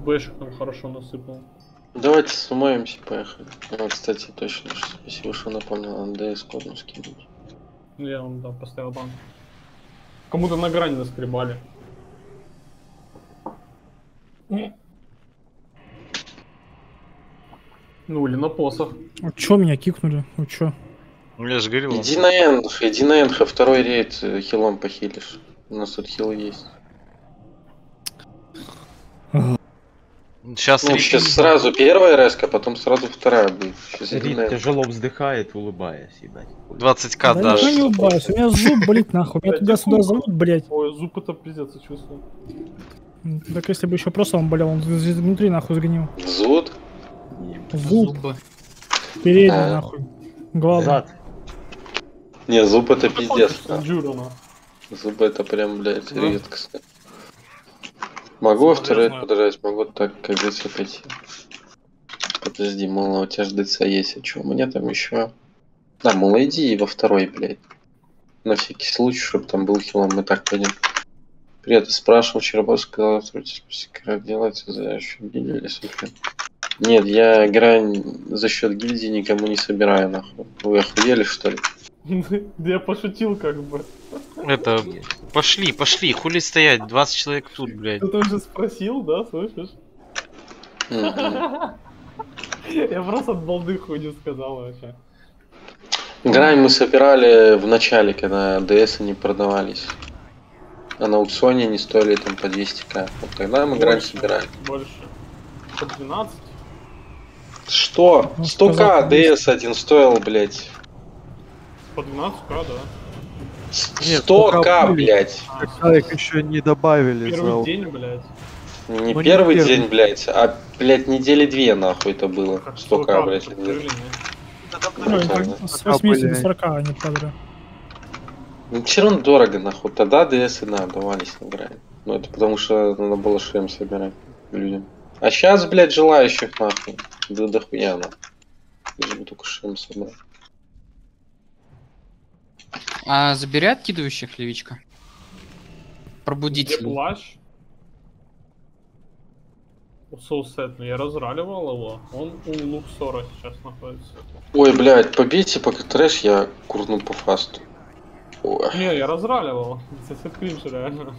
Бэшек там хорошо насыпал. Давайте сумаемся, поехали. А, кстати, точно, спасибо, что напомнил, НДС кодом скинуть. Я вам, да, поставил банк. Кому-то на грани наскребали. Ну или на посох. Ну чё меня кикнули? Ну чё? Ну, я же говорил. Иди на Энх, иди на Энха, второй рейд э, хилом похилишь. У нас тут хил есть. Сейчас Ну, сейчас сразу первая резка, потом сразу вторая будет. Сейчас тяжело вздыхает, улыбаясь, ебать. 20к да дашь. никто не улыбаюсь, у меня зуб болит нахуй. Меня туда-сюда зовут, блядь. Ой, зуб это пиздец, я чувствую. Так если бы еще просто он болел, он изнутри нахуй сгнил. Зуд? Зуб, Зубы. передний А. нахуй. Главное. Зад. Не, зуб это пиздец. Зуб это прям, блядь, Ну. Могу второй подождать, могу так, как говорится, пойти. Подожди, мол, у тебя ж ДЦ есть, а чё, у меня там еще... Да, мол, иди во второй, блядь. На всякий случай, чтобы там был хилом, мы так пойдем. Привет, спрашивал, вчера босс сказал, как делается за счет гильдии или сука. Нет, я грань за счет гильдии никому не собираю, нахуй. Вы охуели, что ли? Да я пошутил как бы. Это, пошли, пошли, хули стоять, 20 человек тут, блядь. Ты тоже спросил, да, слышишь? Я просто от балды хуйню сказал вообще. Грань мы собирали в начале, когда ДС не продавались. А на аукционе они стоили там по 200к. Вот тогда мы грань собирали. Больше. По 12? Что? Ну, 100к сказал, ДС один стоил, блядь. По 12к, да. Нет, 100к, пока были. блядь. Когда их еще не добавили за... Первый день, блядь. Не Ну, не первый первый. день, блядь, а, блядь, недели две, нахуй, это было. Как 100к, блядь. нет? Ну, так с А, 80 до блядь. 40 они падали. Ну, все равно дорого, нахуй. Тогда ДС и да, давались на грань. Ну, это потому что надо было шлем собирать людям. А сейчас, блядь, желающих, нахуй. Да дохуя, нахуй. Лишь бы только шлем собрать. А забери откидывающих, Левичка. Где Пробудитель. плащ? У Soulset, ну я разраливал его. Он у Луксора сейчас находится. Ой, блядь, побейте пока трэш, я курну по фасту. Ой. Не, я разраливал. Сосед кринж, реально.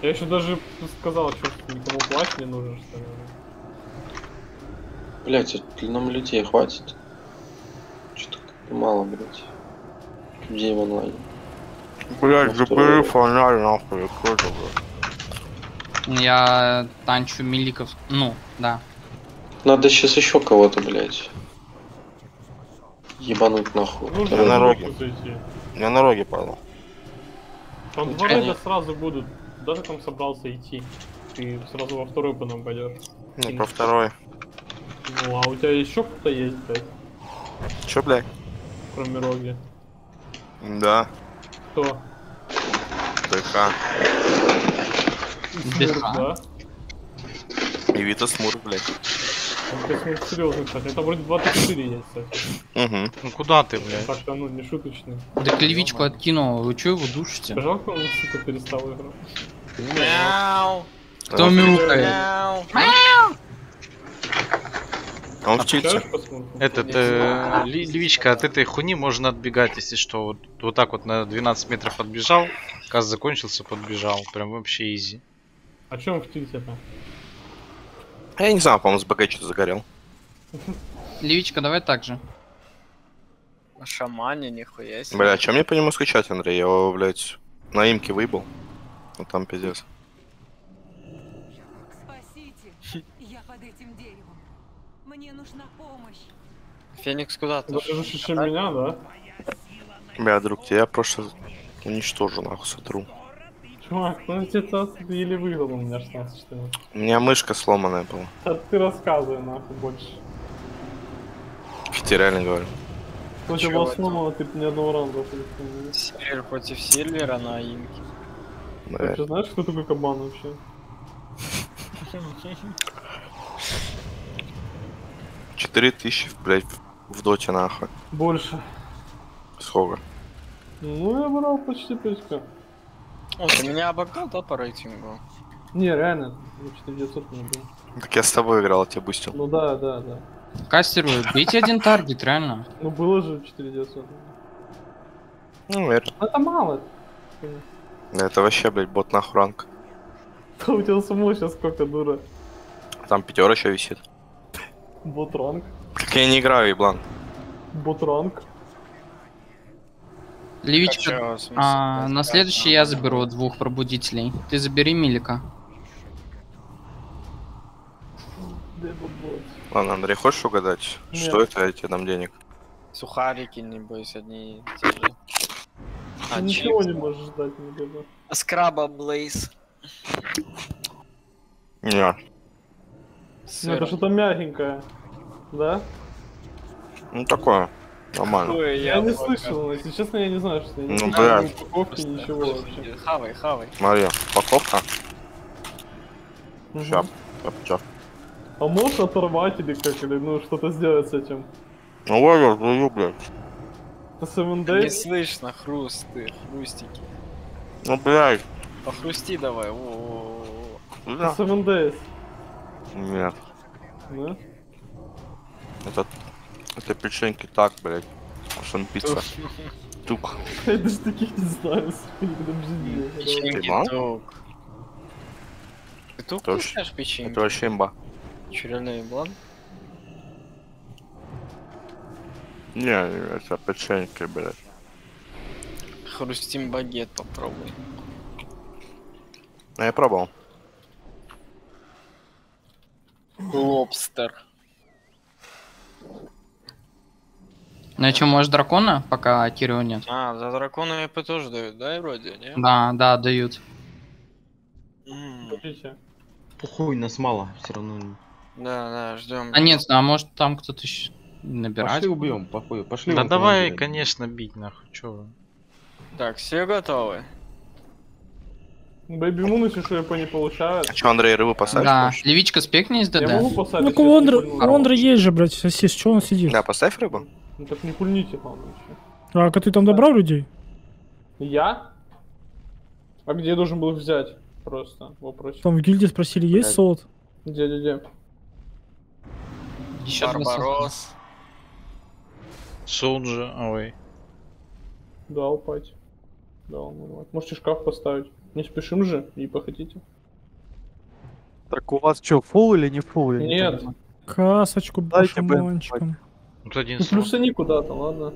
Я еще даже сказал, что никому плащ не нужен, что ли. Блядь, а нам людей хватит. Мало, блядь. Людей в онлайне. Блять, Ну, забери второе. фонарь нахуй, кто это, блядь? Я танчу миликов. Ну, да. Надо сейчас еще кого-то, блядь. Ебануть нахуй. Нужно Второй. на роге. Я на роге падал. Там два Конечно. рейда сразу будут. Ты там собрался идти? Ты сразу во второй по нам пойдешь. Не, по второй. Ну, а у тебя еще кто-то есть, блядь, Чё, блядь? Кроме роги? Да, Кто? ДХ. ДХ? Смурф, да? И Вита Смур, блядь. Ну, ты Смурф серьезно, кстати. Это вроде 24 есть. Угу. Ну куда ты, блядь? Так ну, не шуточный. Да Левичку откинул. Вы чё его душите? Жалко, он, сука, перестал играть. Кто мяукает? Он в чите. Скажешь по Смурфу? Этот, э, Ли- Левичка, от этой хуйни можно отбегать, если что. Вот, вот так вот на 12 метров отбежал, каз закончился, подбежал. Прям вообще изи. А он в тильте-то? Я не знаю, по-моему, с БГ что-то загорел. Левичка, давай так же. Шамане, нихуя себе. Бля, а чем мне по нему скачать, Андрей? Я его, блядь, на имке выебал. Ну там пиздец. Спасите! Я под этим деревом. Мне нужна помощь. Феникс куда ты? Даже же меня, да? Бля, друг, тебя я просто уничтожу, нахуй, сотру. Чувак, ну это ты еле выиграл у меня 16 что ли. У меня мышка сломанная была. А ты рассказывай нахуй больше. Я тебе реально говорю. Ну тебя это? сломало, ты ни одного раунда не. Сильвер против Сильвера на имке. Ты знаешь, кто такой кабан вообще? Четыре тысячи, блядь, в- доте, нахуй. Больше. Сколько? Ну, я брал почти 5к. О, ты меня обогнал, да, по рейтингу? Не, реально, ну, 4900 не было. Так я с тобой играл, тебя бустил. Ну да, да, да. Кастеру, бейте один таргет, реально. Ну было же 4900. Ну, верно. Ну, Это мало. Это вообще, блядь, бот нахуй ранг. А у тебя самого сейчас сколько, дура? Там пятера еще висит. Ботранг. Как я не играю, еблан. Ботранг. Левичка, а, на следующий да. я заберу двух пробудителей. Ты забери Милика. Ладно, Андрей, хочешь угадать, Нет. что это, я тебе дам денег? Сухарики, небось, одни и те же. А, Ты ничего чипсы. не можешь ждать никогда. Скраба Блейз. Не, Ну, это что-то мягенькое. Да? ну такое, нормально. Я не слышал, но, если честно, я не знаю, что я не Ну, знаю блядь. упаковки, ничего вообще. Хавай, хавай. Смотри, упаковка. Мгм. Ща, ща. А можешь оторвать или как, или ну что-то сделать с этим? Ну вот я жую, блядь. Это 7 Не слышно хрусты, хрустики. Ну, блядь. Похрусти давай. О-о-о. Да. 7 Days, Нет, да? Это, это печеньки так, блядь. Машин пицца. Тук. Я даже таких не знаю, никогда в жизни. Печеньки тук. Ты тук Это не знаешь печеньки? Это вообще имба. Чуренный блан? Не, это печеньки, блядь. Хрустим багет попробуй. Ну, я пробовал. Лобстер. На чем можешь дракона, пока Кирио нет? А, за дракона ЭП тоже дают, да, вроде, не? Да, да, дают. Смотрите. Похуй, нас мало, все равно. Да, да, ждем. А нет, а может там кто-то еще набирать? Пошли убьем, похуй, пошли. Да давай, помогай. конечно, бить нахуй, чё вы. Так, все готовы? Бэйби Мун, если что, я не получает. А что, Андрей, рыбу посадишь? Да, хочешь? Левичка спекни из Я ДД. могу поставить? Ну, если у Ондра, не пульну? у Ондра есть же, блядь, сосис, что он сидит? Да, поставь рыбу. Ну так не пульните, ладно, еще. А, а ты там добрал людей? Я? А где я должен был их взять? Просто вопрос. Там в гильдии спросили, есть Блядь. солод? Где, где, где? Еще два Барбарос. Солджа, ой. Да, упать. Да, ну. Можете шкаф поставить. Не спешим же, и походите. Так у вас что, фул или не фул? Не Нет. понимаю. Касочку, шаманчиком. Вот один Ну слот. плюсани куда-то, ладно.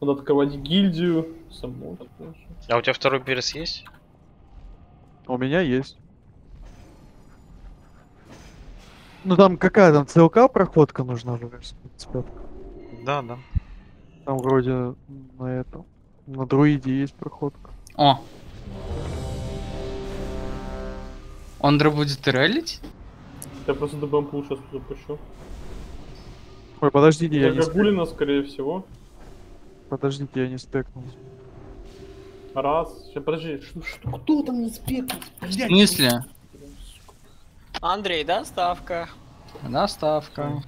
Надо атаковать гильдию. Саму. А у тебя второй перс есть? У меня есть. Ну там какая там ЦЛК проходка нужна же, кажется, 25. Да, да. Там вроде на этом. На друиде есть проходка. О! Ондра будет релить? Я просто до бампу сейчас запущу. Ой, подождите, я Я не спек... Гагулина, скорее всего. Подождите, я не спекнул. Раз. Сейчас, подожди. Что, что, кто там не спекнул? В смысле? Андрей, доставка. Доставка.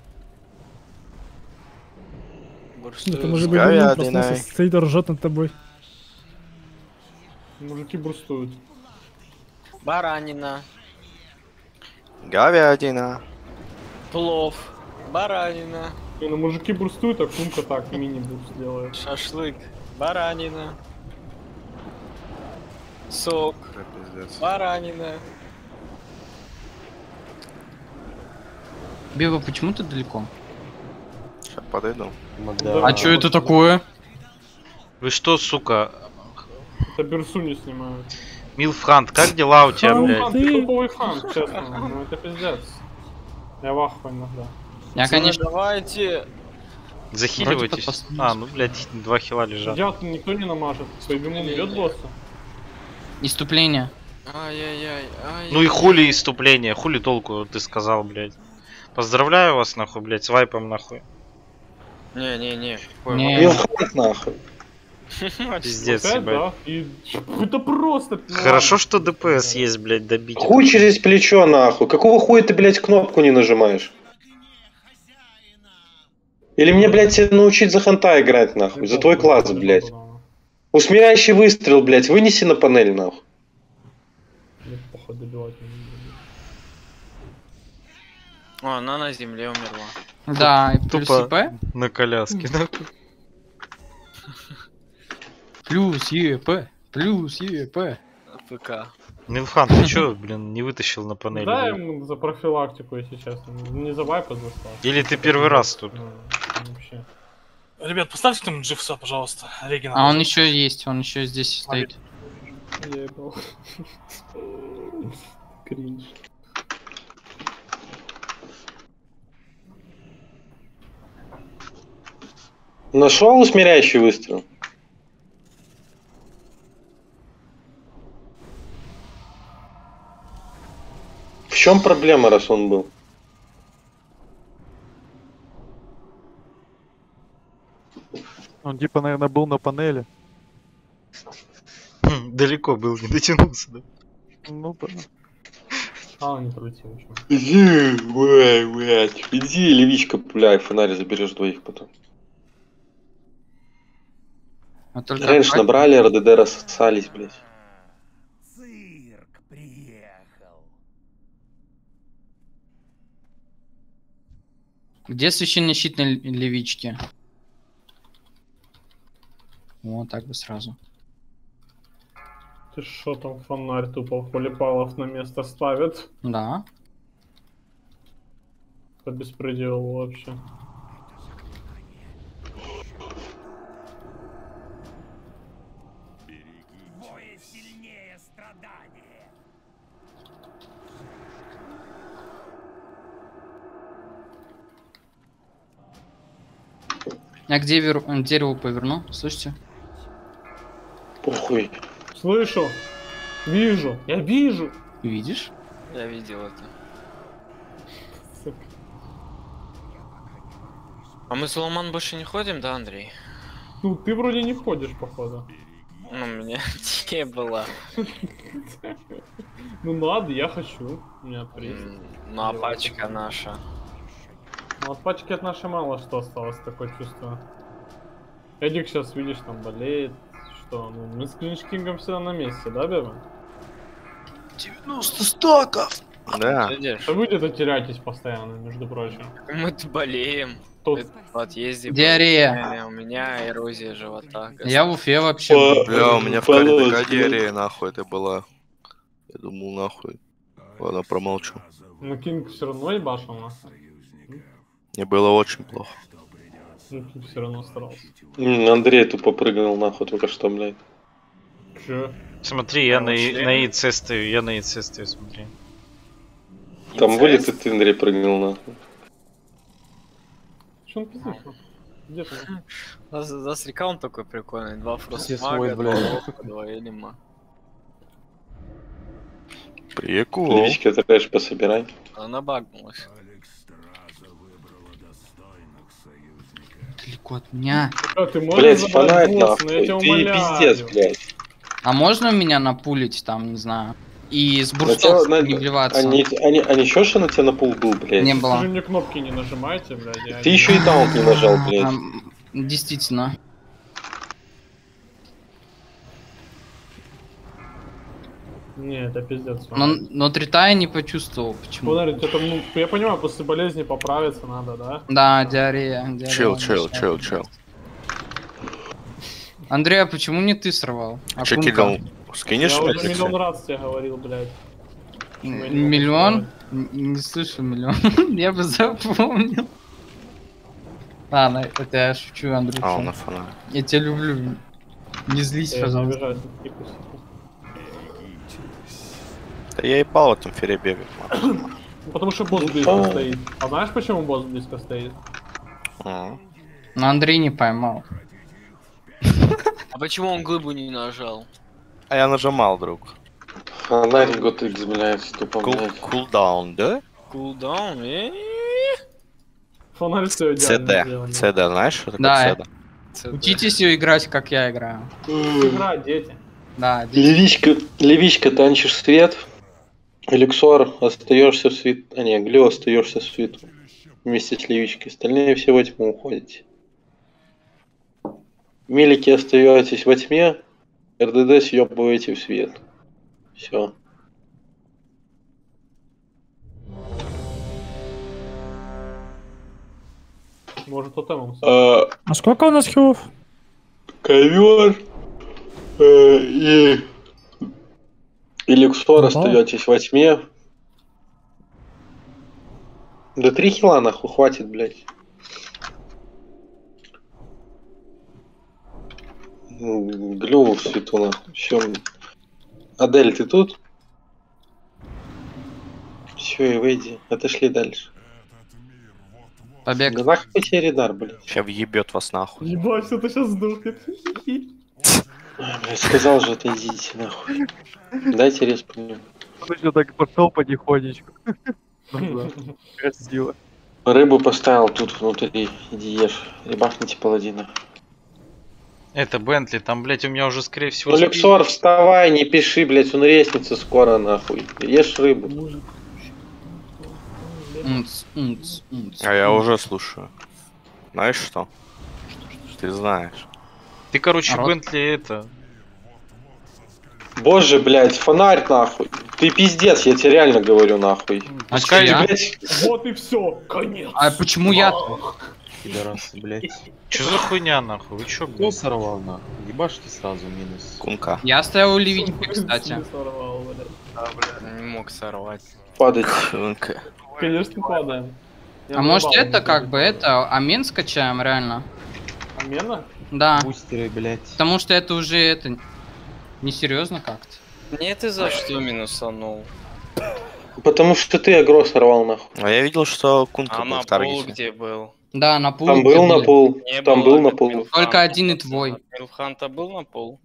Ну, Это может быть Говядиной. Бэйби проснулся, стоит и ржет над тобой. Мужики бурстуют. Баранина. Говядина. Плов. Баранина. Не, ну мужики бурстуют, а Кумка так, мини-бурст делает. Шашлык. Баранина. Сок. Баранина. Беба, почему ты далеко? Сейчас подойду. Да. А что это такое? Вы что, сука? Это Берсу не снимают. Милфхант, как дела у тебя, блядь? Хан, ты- ты топовый хан, честно. Ну это пиздец. Я в ахуе иногда. Я, конечно, Давайте. Захиливайтесь. А, ну, блядь, два хила лежат. Дядь никто не намажет. Мун бьет босса? иступление. Ай-яй-яй. ай Ну и хули иступление, хули толку ты сказал, блядь. Поздравляю вас, нахуй, блядь, с вайпом, нахуй. Не-не-не. Не. Вилхант нахуй. Пиздец, ебать. это просто... Хорошо, что ДПС есть, блядь, добить. Хуй через плечо нахуй. Какого хуя ты, блядь, кнопку не нажимаешь? Или мне, блядь, тебя научить за ханта играть, нахуй? За твой класс, блядь. Усмиряющий выстрел, блядь, вынеси на панель, нахуй. О, она на земле умерла. Да, и плюс Тупо. ЕП. На коляске, нахуй. Плюс ЕП. Плюс ЕП. ПК. Нилфан, ты чё, блин, не вытащил на панели? Да, ему за профилактику, если честно. Не за вайпа заслал. Или ты первый раз тут? Вообще. Ребят, поставьте там дживса, пожалуйста. Регина. А он еще есть, он еще здесь стоит. Я ебал. Кринж. Нашел усмиряющий выстрел? В чем проблема, раз он был? Он типа, наверное, был на панели. Хм, Далеко был, не дотянулся, да? Ну да. А, он не пролетел еще. Иди, блядь, блядь. Иди, левичка, бля, фонарь заберешь двоих потом. А только Раньше хватит. набрали, РДД рассосались, блядь. Цирк приехал. Где священный щит на левичке? Вот так бы сразу. Ты шо там фонарь тупо Полипалов на место ставит? Да. По беспределу вообще. Я к деверу- э, дереву поверну, слышите? Похуй. Слышу! Вижу! Я вижу! Видишь? Я видел это. Сука. А мы с Ломан больше не ходим, да, Андрей? Ну, ты вроде не ходишь, походу. Ну, у меня не было. Ну надо, я хочу. У меня приз. Ну, а пачка наша. Ну, от пачки от нашей мало что осталось, такое чувство. Эдик сейчас, видишь, там болеет. Что, ну, мы с Клинчкингом всегда на месте, да, Беба? 90 стаков! Да. Видишь? Да вы где-то теряетесь постоянно, между прочим. Мы-то болеем. Тут В отъезде. Диарея. У меня эрозия живота. Я в Уфе вообще. По- был. Бля, у меня в Калиде блядь. диарея нахуй это была. Я думал нахуй. Ладно, промолчу. ну, Кинг все равно ебашил нахуй. Мне было очень плохо. Все равно старался. Андрей тупо прыгнул нахуй только что, блядь. Че? Смотри, я на, Короче. И- на ИЦ стою, я на ИЦ стою, смотри. Там вылет, и ты, Андрей, прыгнул нахуй. Че он пиздишь? нахуй? Где ты? У нас, у нас рекаунт такой прикольный. Два фростмага, два лока, два элима. Прикол. Левичка трэш пособирай. Она багнулась. Далеко от меня. А, ты можешь Блять, забрать фонарь нахуй. Ты пиздец, блядь. А можно меня напулить там, не знаю? И с тебя- на- не вливаться? Они, они, они еще что на тебя на пул был, блядь? Не Вы было. же мне кнопки не нажимаете, блядь. Ты еще и таунт не нажал, блядь. Действительно. Не, это пиздец. Но, но трита я не почувствовал. Почему? Фонарь, это, ну, я понимаю, после болезни поправиться надо, да? Да, диарея. диарея Чел, чел, чел, чел. Андрей, а почему не ты сорвал? А Че кидал? Скинешь я уже миллион раз тебе говорил, блядь. Миллион? Не слышу миллион. Я бы запомнил. Ладно, это я шучу, Андрюша. А, он на фонарь. Я тебя люблю. Не злись, Я пожалуйста. Да я ебал в этом фере бегать. Потому что босс близко стоит. А знаешь, почему босс близко стоит? Ага. Но Андрей не поймал. А почему он глыбу не нажал? А я нажимал, друг. Фонарь год X, блядь, тупо, Кул- блядь. Кулдаун, да? Кулдаун? э? Фонарь все идеально CD. CD, знаешь, что такое? CD. Учитесь ее играть, как я играю. Игра, дети. Да, дети. Левичка, левичка, танчишь свет. Эликсор, остаешься в свит... А, не, Глю, остаешься в свит вместе с Левичкой. Остальные все во тьму уходите. Милики остаетесь во тьме, РДД съебываете в свет. Все. Может, тотемом. А... а сколько у нас хилов? Ковер э, и и люксор остаетесь восьме. Да три хила нахуй хватит, блядь. Ну, Глю в свету нахуй. Все. Адель, ты тут? Все, и выйди. Отошли дальше. Побег. Да нахуй тебе редар, блядь. Сейчас въебет вас нахуй. Ебать, это сейчас сдохнет. Блядь, сказал же, отойдите нахуй. Дайте рез по нему. Он еще так пошел потихонечку. Ну Красиво. Рыбу поставил тут внутри. Иди ешь. И бахните паладина. Это Бентли, там, блядь, у меня уже, скорее всего... Ну, Люксор, вставай, не пиши, блядь, он рестница скоро, нахуй. Ешь рыбу. А я уже слушаю. Знаешь что? Ты знаешь. Ты, короче, Народ. Бентли это... Боже, блядь, фонарь, нахуй. Ты пиздец, я тебе реально говорю, нахуй. А Пускай, я? Блядь, Вот и все, конец. А почему я? Пидорасы, блядь. Чё за хуйня, нахуй? Вы чё, Кто блядь? сорвал нахуй? Ебашьте сразу минус. Кунка. Я стоял у левички, кстати. Не сорвал, блядь. Не мог сорвать. падать. Кунка. Конечно, падаем. Я А может это как бы это, амен скачаем реально? Амена? Да. Бустеры, блядь. Потому что это уже это несерьезно как-то. Не ты за что минусанул? Потому что ты агро сорвал, нахуй. А я видел, что Кунка А был на в пол таргете. где был? Да, на пул. Там был на пол. Не Там был на пол. Только один и твой. Милфханта был на пол?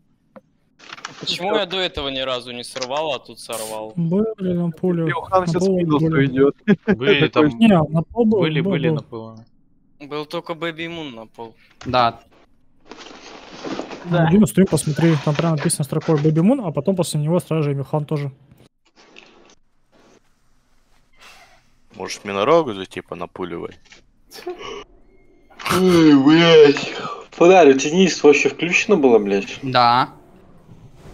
Почему я до этого ни разу не сорвал, а тут сорвал? Были на. Илхан На сейчас пол минус были. уйдет. Были там... Не, на пол был, Были, был, были был. на пол. Был только Бэби Мун на пол. Да. Ну, Дима, стрим посмотри, там прям написано строкой Baby Moon, а потом после него сразу же Михан тоже. Может, Минорогу же типа напуливай. Ой, блядь. Фонарь, у тебя низ вообще включено было, блядь? Да.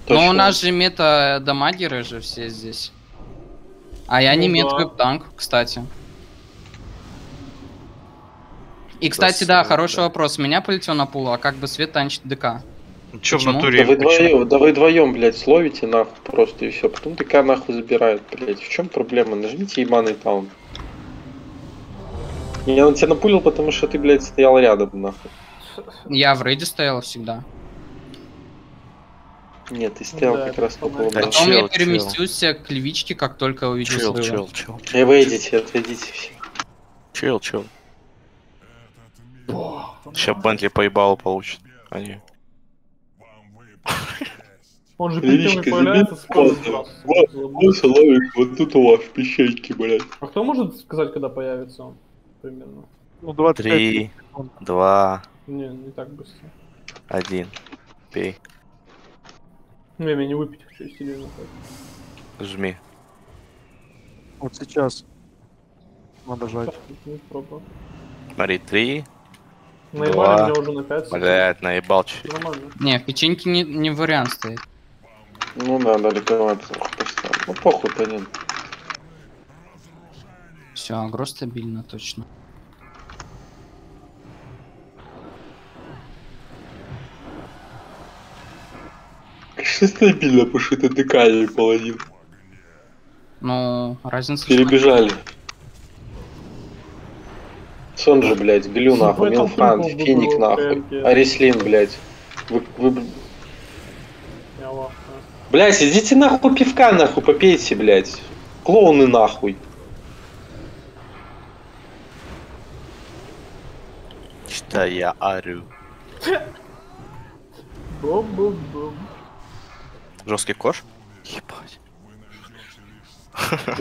Но Точно. у нас же мета дамагеры же все здесь. А я не Ну мет да. танк, кстати. И, кстати, да, хороший да. вопрос. Меня полетел на пул, а как бы свет танчит ДК? Чё в натуре? Да вы вдвоем, да вы вдвоем, блядь, словите нахуй просто и все. Потом ТК нахуй забирают, блядь. В чем проблема? Нажмите ебаный таун. Я на тебя напулил, потому что ты, блядь, стоял рядом, нахуй. Я в рейде стоял всегда. Нет, ты стоял Да, как раз по. Да Потом чел, я чел. переместился к левичке, как только увидел Чил, срывы. чил, чил. И выйдите, отойдите все. Чил, чил. Сейчас Бентли поебало получит. Они. Он же пиками появляется поздно. сразу. Вот, тут у вас в пещерке, блядь. А кто может сказать, когда появится он? Примерно. Ну, 25 Три, два, Не, не так быстро. один. Пей. Ну, я меня не выпить хочу, серьезно. Жми. Вот сейчас. Надо жать. Ну. Смотри, три. Наебали Два. меня уже на 5 секунд. Блять, наебал чуть. Нормально. Не, в печеньке не, не вариант стоит. Ну да, далековато поставил. Ну похуй, понятно. Все, агро стабильно, точно. Что стабильно, потому что это ДК и паладин. Ну, разница... Перебежали. Сон же, блядь, Глю нахуй, Милфан, Финик нахуй. Арислин, блядь. Вы, вы, блядь, идите нахуй пивка нахуй, попейте, блядь. Клоуны нахуй. Что я да. Бум-бум-бум. Жесткий кош? Ебать.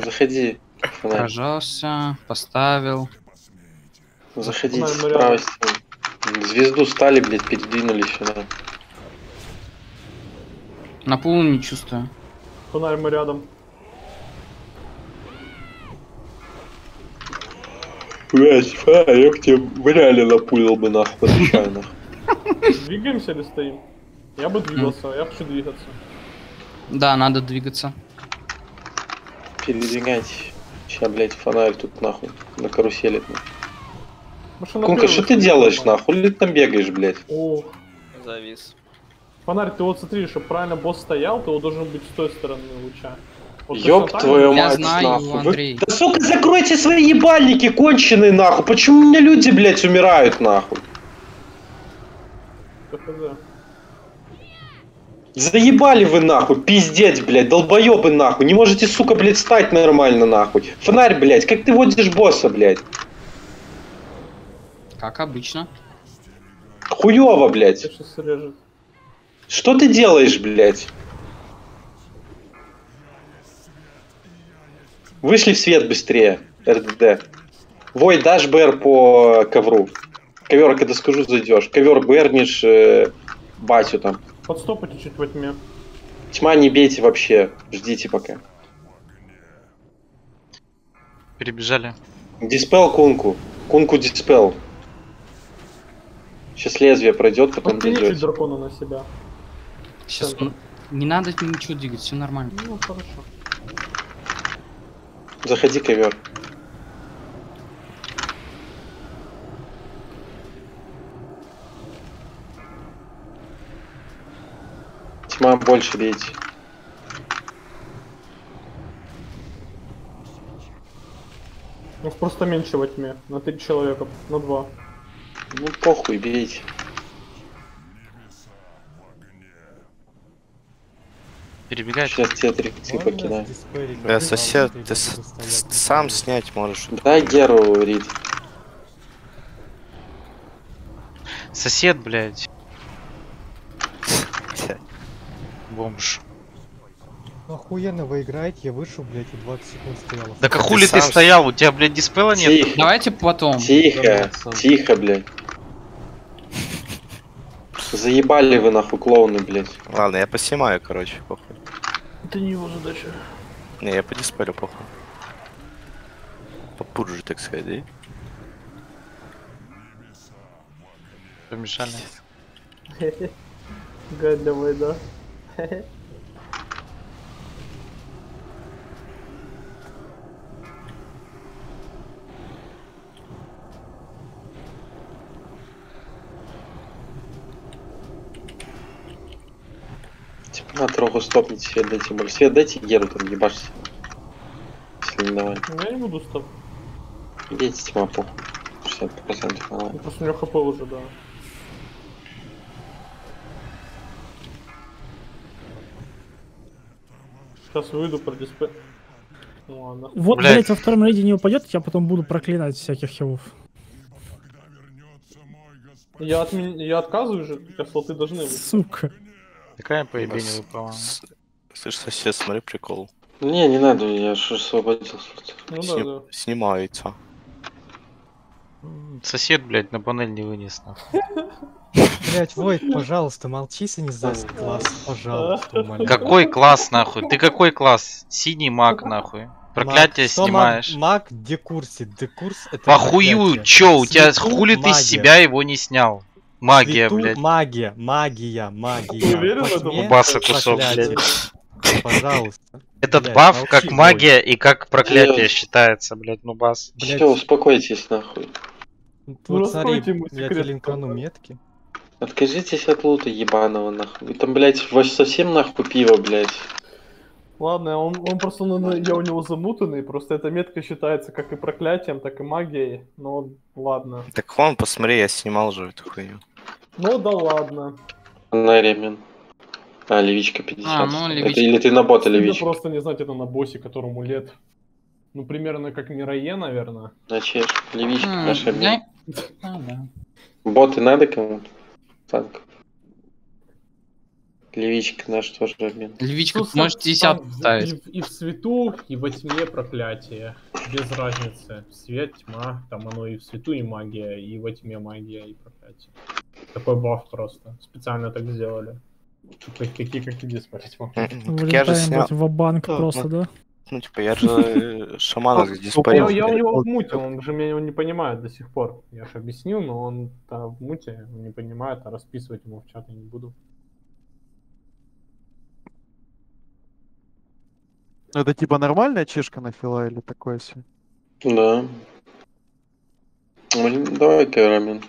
Заходи. Прожался, поставил. Заходите с правой стороны. Звезду стали, блядь, передвинули сюда. На пул не чувствую. Фонарь мы рядом. Блядь, фонарь, я к тебе в реале напулил бы нахуй, отвечаю нахуй. Двигаемся или стоим? Я бы двигался, я хочу двигаться. Да, надо двигаться. Передвигайте. Сейчас, блядь, фонарь тут нахуй на карусели. Кунка, первом что ты делаешь, нахуй? Или ты там бегаешь, блядь? О, Завис. фонарь, ты вот смотри, чтобы правильно босс стоял, ты вот должен быть с той стороны луча. Вот Ёб твою? Я мать, знаю, нахуй. Вы- Андрей. Да сука, закройте свои ебальники конченые, нахуй. Почему у меня люди, блядь, умирают, нахуй? Заебали вы нахуй, пиздец, блядь, долбоебы нахуй. Не можете, сука, блядь, стать нормально нахуй. Фонарь, блядь, как ты водишь босса, блядь? Как обычно. Хуёво, блядь. Что ты делаешь, блядь? Вышли в свет быстрее, РДД. Вой, дашь БР по ковру. Ковер, когда скажу, зайдешь. Ковер бернишь э, батю там. Подстопайте чуть во тьме. Тьма не бейте вообще. Ждите пока. Перебежали. Диспел кунку. Кунку диспел. Сейчас лезвие пройдет, потом дойдете. дракона на себя. Сейчас Центр. не надо ничего двигать, все нормально. Ну, хорошо. Заходи, ковер. Тьма больше бейте. Ну, просто меньше во тьме. На три человека. На два. Ну похуй, бейте. Перебегайте. Сейчас тебе три иксы покидаю. Бля, сосед, ты, с- ты с- сам снять можешь. Дай Геру, Рид. Сосед, блядь. Бомж. Ну охуенно вы играете, я вышел, блядь, и 20 секунд стоял. Да как хули ты сам- стоял? У тебя, блядь, диспела нет? Тихо, Давайте потом. тихо, тихо, блядь. Заебали вы нахуй клоуны, блядь. Ладно, я поснимаю, короче, похуй. Это не его задача. Не, я по диспелю, похуй. Попуджи, так сказать, да? Помешали. Гай для войда. Типа на троху стопните, свет дайте больше. Свет дайте Геру там ебашься. Если не давай. Я не буду стоп. Бейте тьма похуй. 60% давай. Ну, Просто у него хп уже, да. Сейчас выйду про дисплей. Ну ладно. Вот, Блядь. блядь, во втором рейде не упадет, я потом буду проклинать всяких хилов. Я, отмен... я отказываю же, хотя слоты должны быть. Сука. Какая поебень С- выпала? с- Слышь, сосед, смотри прикол. Не, не надо, я ж освободился. Ну да, Сни- да. Снимается. Сосед, блядь, на панель не вынес, нахуй. Блядь, Войт, пожалуйста, молчи, не сдаст класс, пожалуйста, умоляю. Какой класс, нахуй? Ты какой класс? Синий маг, нахуй. Проклятие Маг- снимаешь. Маг, маг декурсит, декурс это Похую, чё, у тебя хули ты с себя его не снял? Магия, Свету блядь. Магия, магия, магия. Ты уверен в этом? Баса кусок, проклятие. Пожалуйста. Этот Блядь, баф как магия и как проклятие Блядь. считается, блядь, ну бас. Блядь. Все, успокойтесь нахуй. Вот Ну, смотри, я тебе линкану метки. Откажитесь от лута ебаного нахуй. Там, блядь, ваш совсем нахуй пиво, блядь. Ладно, он, он просто, ну, ну, я у него замутанный, просто эта метка считается как и проклятием, так и магией. Но ладно. Так вон, посмотри, я снимал же эту хуйню. Ну да ладно. На ремен. А, левичка 50. А, ну, Это левичка. или ты на бота левичка? просто не знать это на боссе, которому лет. Ну, примерно как Мирае, наверное. Значит, левичка М, наша. да? А, да. Боты надо кому-то? Танк. Левичка наш тоже обмен. Львичка, Ну, десятку сам ставить. И, в- и в свету, и во тьме проклятие. Без разницы. Свет, тьма, там оно и в свету, и магия, и во тьме магия, и проклятие. Такой баф просто. Специально так сделали. Типа, какие как иди смотреть Так я же Вылетаем, снял. блядь, в банк Ну, просто, да? Ну, типа, я же э, шамана Я, диспарил. я у него в муте, он же меня не понимает до сих пор. Я же объяснил, но он в муте не понимает, а расписывать ему в чат я не буду. Это типа нормальная чешка на фила или такое себе? Да. Давай.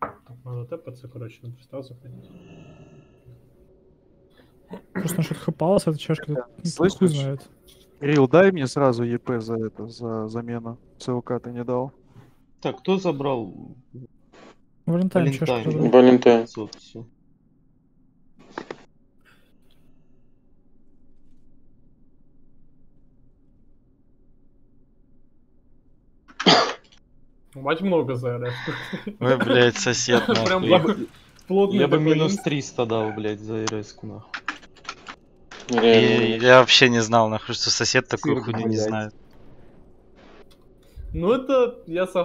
Так, надо тэпаться, короче, на пристав заходить. Просто насчет хэпалса, эта чашка, это ну, Слышишь? хуй знает. Кирилл, дай мне сразу ЕП за это, за замену. ЦЛК ты не дал. Так, кто забрал? Валентайн чашку Валентайн. забрал. Валентайн. 500, Мать много за РФ. Ой, блядь, сосед, Прям нахуй. Я бы, плотный я бы минус инст. 300 дал, блядь, за РС нахуй. Я вообще не знал, нахуй, что сосед такую хуйню не знает. Ну это, я согласен.